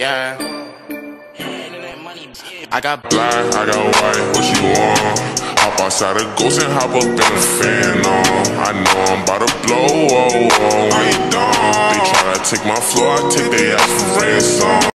Yeah. I got black, I got white, what you want? Hop outside the ghost and hop up in a fan on. I know I'm about to blow, oh, oh, I ain't dumb. They tryna take my floor, I take their ass for ransom.